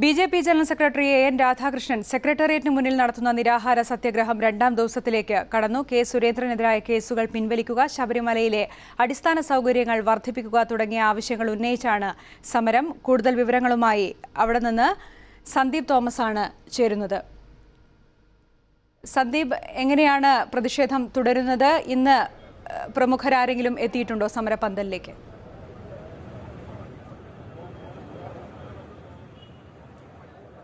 B J P general secretary A N Radhakrishnan സെക്രട്ടേറിയറ്റിന് മുന്നിൽ നടത്തുന്ന നിരാഹാര സത്യഗ്രഹം രണ്ടാം ദിവസത്തിലേക്ക് കടന്നു. കെ. സുരേന്ദ്രനെതിരായ കേസുകൾ പിൻവലിക്കുക ശബരിമലയിലെ അടിസ്ഥാന സൗകര്യങ്ങൾ വർദ്ധിപ്പിക്കുക തുടങ്ങിയ ആവശ്യങ്ങൾ ഉന്നയിച്ചാണ് സമരം. കൂടുതൽ വിവരങ്ങളുമായി അവിടെ നിന്ന് സന്ദീപ് തോമസ് ആണ് ചേരുന്നത്. സന്ദീപ് എങ്ങനെയാണ് പ്രതിഷേധം തുടരുന്നത്? ഇന്ന് പ്രമുഖരാരെങ്കിലും എത്തിയിട്ടുണ്ടോ സമരപന്തലിലേക്ക്?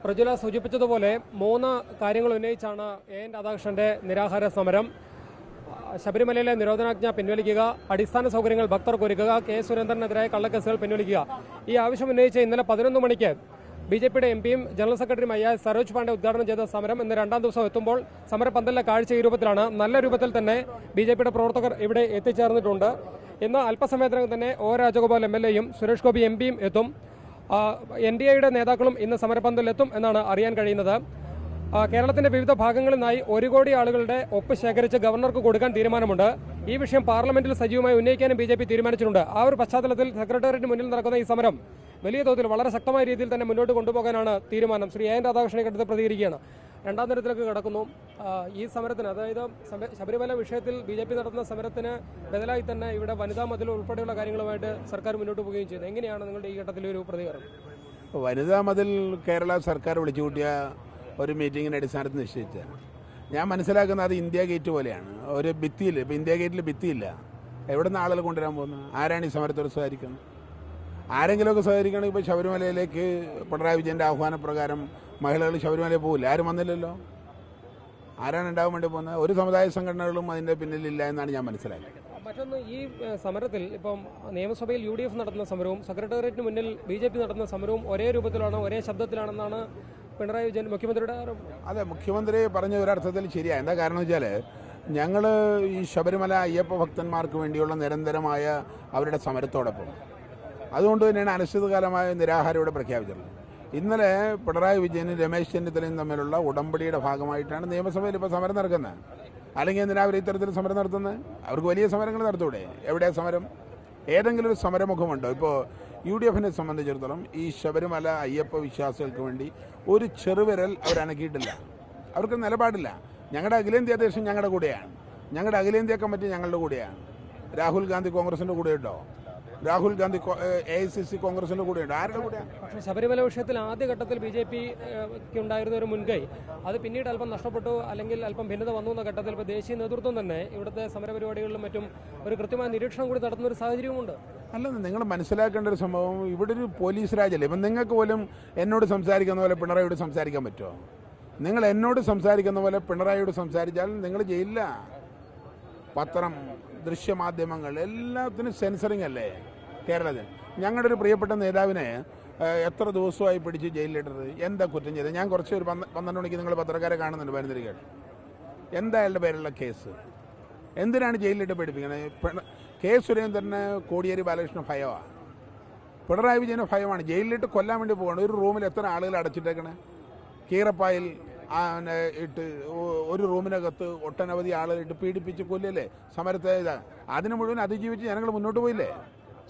പ്രജുല സൂചിപ്പിച്ചതുപോലെ മൂന്ന് കാര്യങ്ങൾ ഉന്നയിച്ചാണ് എ എൻ രാധാകൃഷ്ണന്റെ നിരാഹാര സമരം. ശബരിമലയിലെ നിരോധനാജ്ഞ പിൻവലിക്കുക അടിസ്ഥാന സൗകര്യങ്ങൾ ഭക്തർക്ക് ഒരുക്കുക കെ സുരേന്ദ്രനെതിരായ കള്ളക്കേസുകൾ പിൻവലിക്കുക. ഈ ആവശ്യം ഉന്നയിച്ച് ഇന്നലെ പതിനൊന്ന് മണിക്ക് ബി ജെ പിയുടെ എം പിയും ജനറൽ സെക്രട്ടറിയുമായ സരോജ് പാണ്ഡെ ഉദ്ഘാടനം ചെയ്ത സമരം ഇന്ന് രണ്ടാം ദിവസം എത്തുമ്പോൾ സമരപന്തലിലെ കാഴ്ച ഈ രൂപത്തിലാണ്. നല്ല രൂപത്തിൽ തന്നെ ബി ജെ പിയുടെ പ്രവർത്തകർ ഇവിടെ എത്തിച്ചേർന്നിട്ടുണ്ട്. ഇന്ന് അല്പസമയത്തിനകം തന്നെ ഒ രാജഗോപാൽ എം എൽ എയും സുരേഷ് ഗോപി എം പിയും എത്തും. എൻ ഡി എയുടെ നേതാക്കളും ഇന്ന് സമരപന്തലിലെത്തും എന്നാണ് അറിയാൻ കഴിയുന്നത്. കേരളത്തിന്റെ വിവിധ ഭാഗങ്ങളിൽ നിന്നായി ഒരു കോടി ആളുകളുടെ ഒപ്പ് ശേഖരിച്ച് ഗവർണർക്ക് കൊടുക്കാൻ തീരുമാനമുണ്ട്. ഈ വിഷയം പാർലമെന്റിൽ സജീവമായി ഉന്നയിക്കാനും ബി ജെ പി തീരുമാനിച്ചിട്ടുണ്ട്. ആ ഒരു പശ്ചാത്തലത്തിൽ സെക്രട്ടേറിയറ്റിന് മുന്നിൽ നടക്കുന്ന ഈ സമരം വലിയ തോതിൽ വളരെ ശക്തമായ രീതിയിൽ തന്നെ മുന്നോട്ട് കൊണ്ടുപോകാനാണ് തീരുമാനം. ശ്രീ എ എൻ രാധാകൃഷ്ണനെ കണ്ടത് പ്രതികരിക്കുകയാണ്. രണ്ടാം തരത്തിലേക്ക് കടക്കുന്നു. ഈ സമരത്തിന് അതായത് ശബരിമല വിഷയത്തിൽ ബി ജെ പി നടത്തുന്ന സമരത്തിന് ബദലായി തന്നെ ഇവിടെ വനിതാ മതിൽ ഉൾപ്പെടെയുള്ള കാര്യങ്ങളുമായിട്ട് സർക്കാർ മുന്നോട്ട് പോവുകയും ചെയ്തു. എങ്ങനെയാണ് നിങ്ങളുടെ ഈ ഘട്ടത്തിൽ ഒരു പ്രതികരണം? വനിതാ മതിൽ കേരള സർക്കാർ വിളിച്ചു കൂട്ടിയ ഒരു മീറ്റിങ്ങിന്റെ അടിസ്ഥാനത്തിൽ നിശ്ചയിച്ച ഞാൻ മനസ്സിലാക്കുന്നത് അത് ഇന്ത്യ ഗേറ്റ് പോലെയാണ്. ഒരു ഭിത്തിയിൽ ഇപ്പം ഇന്ത്യ ഗേറ്റിൽ ഭിത്തിയില്ല. എവിടെ നിന്ന് ആളുകൾ കൊണ്ടുവരാൻ പോകുന്നത്? ആരാണ് ഈ സമരത്തോട് സഹകരിക്കുന്നത്? ആരെങ്കിലുമൊക്കെ സഹകരിക്കണമെങ്കിൽ ഇപ്പോൾ ശബരിമലയിലേക്ക് പിണറായി വിജയന്റെ ആഹ്വാനപ്രകാരം മഹിളകൾ ശബരിമലയിൽ പോകില്ല ആരും വന്നില്ലല്ലോ. ആരാണ് ഉണ്ടാവാൻ വേണ്ടി പോകുന്നത്? ഒരു സമുദായ സംഘടനകളും അതിന്റെ പിന്നിലില്ല എന്നാണ് ഞാൻ മനസ്സിലാക്കിയത് മറ്റൊന്ന് ഈ സമരത്തിൽ ഇപ്പം നിയമസഭയിൽ യു ഡി എഫ് നടത്തുന്ന സമരവും സെക്രട്ടേറിയറ്റിന് മുന്നിൽ ബി ജെ പി നടത്തുന്ന സമരവും ഒരേ രൂപത്തിലാണ് ഒരേ ശബ്ദത്തിലാണെന്നാണ് പിണറായി വിജയൻ മുഖ്യമന്ത്രിയുടെ അതെ മുഖ്യമന്ത്രി പറഞ്ഞ ഒരർത്ഥത്തിൽ ശരിയാണ് എന്താ കാരണം വെച്ചാൽ ഞങ്ങൾ ഈ ശബരിമല അയ്യപ്പ ഭക്തന്മാർക്ക് വേണ്ടിയുള്ള നിരന്തരമായ അവരുടെ സമരത്തോടൊപ്പം അതുകൊണ്ട് തന്നെയാണ് അനിശ്ചിതകാലമായ നിരാഹാരം ഇവിടെ പ്രഖ്യാപിച്ചിട്ടുള്ളത് ഇന്നലെ പിണറായി വിജയനും രമേശ് ചെന്നിത്തലയും തമ്മിലുള്ള ഉടമ്പടിയുടെ ഭാഗമായിട്ടാണ് നിയമസഭയിൽ ഇപ്പോൾ സമരം നടക്കുന്നത്. അല്ലെങ്കിൽ എന്തിനാ അവർ ഇത്തരത്തിൽ സമരം നടത്തുന്നത്? അവർക്ക് വലിയ സമരങ്ങൾ നടത്തൂടെ? എവിടെയാ സമരം? ഏതെങ്കിലും ഒരു സമരമുഖമുണ്ടോ? ഇപ്പോൾ യു ഡി എഫിനെ സംബന്ധിച്ചിടത്തോളം ഈ ശബരിമല അയ്യപ്പ വിശ്വാസികൾക്ക് വേണ്ടി ഒരു ചെറുവിരൽ അവർ അവർക്ക് നിലപാടില്ല. ഞങ്ങളുടെ അഖിലേന്ത്യാ അധ്യക്ഷൻ ഞങ്ങളുടെ കൂടെയാണ്. ഞങ്ങളുടെ അഖിലേന്ത്യാ കമ്മിറ്റി ഞങ്ങളുടെ കൂടെയാണ്. രാഹുൽ ഗാന്ധി കോൺഗ്രസിന്റെ കൂടെ ഉണ്ടോ? Rahul Gandhi A I C C കോൺഗ്രസിന്റെ കൂടെ ഉണ്ടോ ആരുടെ കൂടെയാണ് ശബരിമല വിഷയത്തിൽ ആദ്യഘട്ടത്തിൽ ബി ജെ പിക്ക് ഉണ്ടായിരുന്ന ഒരു മുൻകൈ. അത് പിന്നീട് അല്പം നഷ്ടപ്പെട്ടു അല്ലെങ്കിൽ അല്പം ഭിന്നത വന്നു എന്ന ഘട്ടത്തിൽ ഇപ്പോൾ ദേശീയ നേതൃത്വം തന്നെ ഇവിടുത്തെ സമരപരിപാടികളിലും മറ്റും ഒരു കൃത്യമായ നിരീക്ഷണം കൂടി നടത്തുന്ന ഒരു സാഹചര്യമുണ്ട് അല്ല നിങ്ങൾ മനസ്സിലാക്കേണ്ട ഒരു സംഭവം ഇവിടെ ഒരു പോലീസ് രാജ്യമല്ലേ ഇപ്പം നിങ്ങൾക്ക് പോലും എന്നോട് സംസാരിക്കുന്ന പോലെ പിണറായിയോട് സംസാരിക്കാൻ പറ്റുമോ? നിങ്ങൾ എന്നോട് സംസാരിക്കുന്ന പോലെ പിണറായിയോട് സംസാരിച്ചാൽ നിങ്ങൾ ജയിലില്ല പത്രം ദൃശ്യമാധ്യമങ്ങൾ എല്ലാത്തിനും സെൻസറിങ് അല്ലേ കേരളത്തിൽ? ഞങ്ങളുടെ ഒരു പ്രിയപ്പെട്ട നേതാവിനെ എത്ര ദിവസമായി പിടിച്ച് ജയിലിലിട്ടത്? എന്താ കുറ്റം ചെയ്തത്? ഞാൻ കുറച്ച് ഒരു പന്ത്ര- പന്ത്രണ്ട് മണിക്ക് നിങ്ങൾ പത്രക്കാരെ കാണുന്നുണ്ട് പതിനഞ്ച് എന്താ അയാളുടെ പേരുള്ള കേസ്? എന്തിനാണ് ജയിലിലിട്ട് പേടിപ്പിക്കുന്നത്? പിണ- കെ സുരേന്ദ്രന് കോടിയേരി ബാലകൃഷ്ണൻ ഭയമാണ് പിണറായി വിജയന് ഭയമാണ്. ജയിലിലിട്ട് കൊല്ലാൻ വേണ്ടി പോവാണ്. ഒരു റൂമിൽ എത്ര ആളുകൾ അടച്ചിട്ടേക്കണേ? കീറപ്പായിൽ ഇട്ട് ഒരു റൂമിനകത്ത് ഒട്ടനവധി ആളുകളിട്ട് പീഡിപ്പിച്ച് കൊല്ലല്ലേ? സമരത്തെ അതിന് മുഴുവൻ അതിജീവിച്ച് ജനങ്ങൾ മുന്നോട്ട് പോയില്ലേ?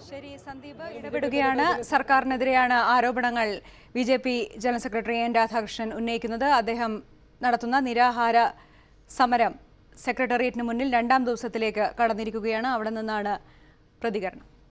ശരി സന്ദീപ് ഇടപെടുകയാണ്. സർക്കാരിനെതിരെയാണ് ആരോപണങ്ങൾ. B J P general secretary N Radhakrishnan ഉന്നയിക്കുന്നത്. അദ്ദേഹം നടത്തുന്ന നിരാഹാര സമരം സെക്രട്ടേറിയറ്റിന് മുന്നിൽ രണ്ടാം ദിവസത്തിലേക്ക് കടന്നിരിക്കുകയാണ്. അവിടെ നിന്നാണ് പ്രതികരണം.